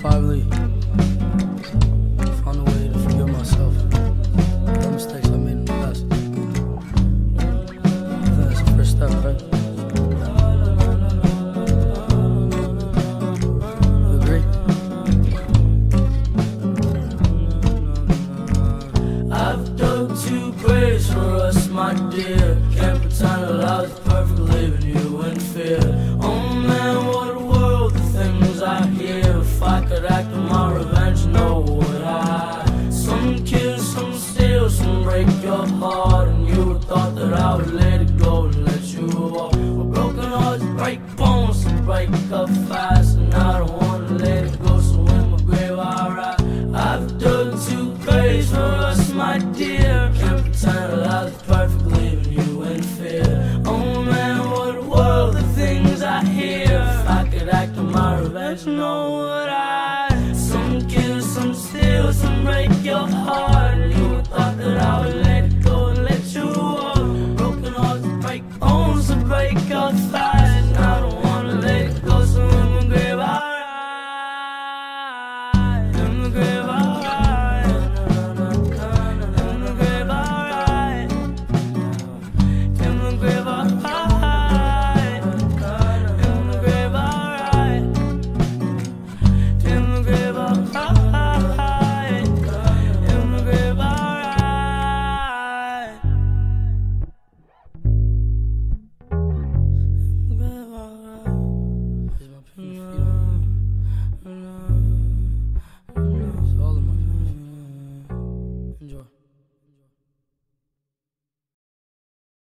finally found a way to forgive myself the mistakes I made in the past. I think that's the first step, right? You agree? I've done two graves for us, my dear. Can't pretend that I was perfect, leaving you in fear. If I could act on my revenge, no would I. Some kill, some steal, some break your heart And you thought that I would let it go and let you walk. Broken hearts break bones, and break up fast And I don't wanna let it go, so in my grave I ride I've dug two graves for us, my dear. Can't pretend a life is perfect, leaving you in fear. Oh man, what a world the things I hear? If I could act on my revenge, no break your heart.